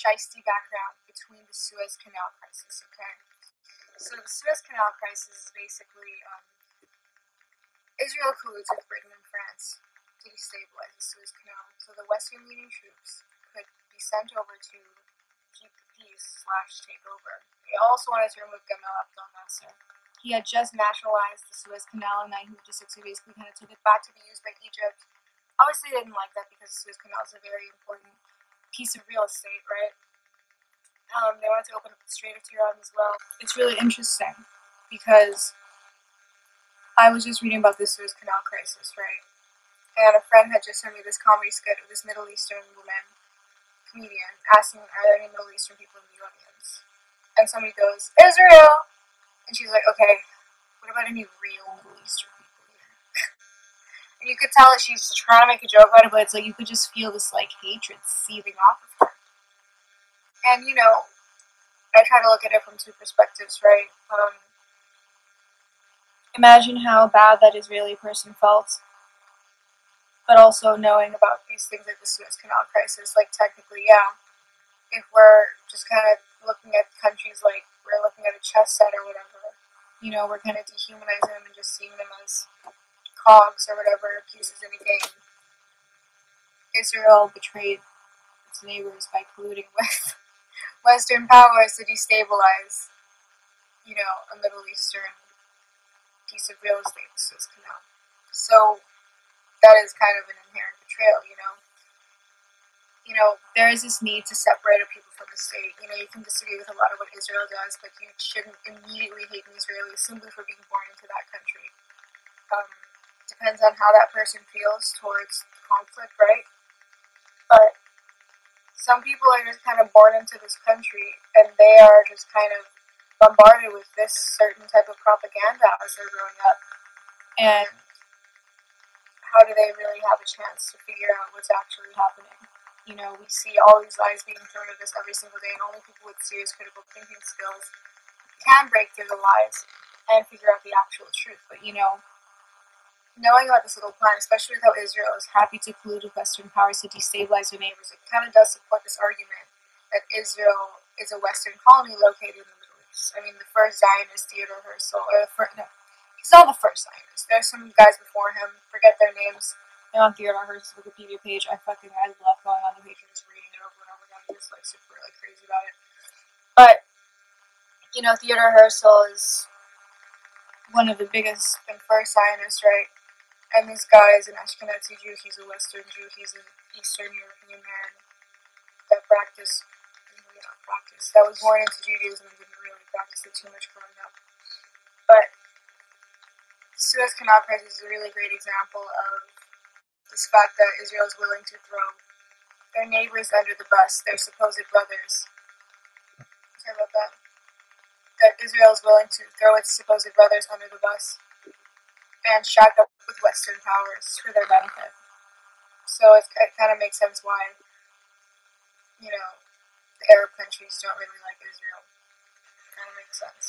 shisty background between the Suez Canal crisis, okay? So the Suez Canal crisis is basically um, Israel colludes with Britain and France to destabilize the Suez Canal, so the Western Union troops could be sent over to keep the peace slash take over. They also wanted to remove Gamal Abdel Nasser. He had just nationalized the Suez Canal in 1956, so basically kind of took it back to be used by Egypt. Obviously, they didn't like that because the Suez Canal is a very important piece of real estate, right? Um, they wanted to open up the Strait of Tiran as well. It's really interesting because I was just reading about the Suez Canal crisis, right? And a friend had just sent me this comedy skit of this Middle Eastern woman, comedian, asking, Are there any Middle Eastern people in the audience? And somebody goes, Israel! And she's like, Okay, what about any real Middle Eastern you could tell that she's trying to make a joke out of it, but it's like you could just feel this like hatred seething off of her. And you know, I try to look at it from two perspectives, right? Um, imagine how bad that Israeli person felt, but also knowing about these things like the Suez Canal crisis. Like, technically, yeah, if we're just kind of looking at countries like we're looking at a chess set or whatever, you know, we're kind of dehumanizing them and just seeing them as cogs or whatever, pieces in a game. Israel betrayed its neighbors by colluding with Western powers to destabilize, you know, a Middle Eastern piece of real estate, the Suez Canal. So that is kind of an inherent betrayal, you know. You know, there is this need to separate a people from the state. You know, you can disagree with a lot of what Israel does, but you shouldn't immediately hate an Israeli simply for being born into that country. Um, depends on how that person feels towards conflict, right? But some people are just kind of born into this country and they are just kind of bombarded with this certain type of propaganda as they're growing up. And how do they really have a chance to figure out what's actually happening? You know, we see all these lies being thrown at us every single day, and only people with serious critical thinking skills can break through the lies and figure out the actual truth. But, you know, knowing about this little plan, especially with how Israel is happy to collude with Western powers to destabilize their neighbors, it kind of does support this argument that Israel is a Western colony located in the Middle East. I mean, the first Zionist Theodore Herzl, or the first, no, he's not the first Zionist. There's some guys before him, forget their names. They're on Theodore Herzl's Wikipedia page. I fucking, I love going on the page and just reading it over and over again. I'm just like super like crazy about it. But, you know, Theodore Herzl is one of the biggest and first Zionists, right? And this guy is an Ashkenazi Jew, he's a Western Jew, he's an Eastern European man that practiced, really not practice, that was born into Judaism and didn't really practice it too much growing up. But the Suez Canal crisis is a really great example of this fact that Israel is willing to throw their neighbors under the bus, their supposed brothers. Sorry about that. That Israel is willing to throw its supposed brothers under the bus and shack up with Western powers for their benefit. So it kind of makes sense why, you know, the Arab countries don't really like Israel. Kind of makes sense.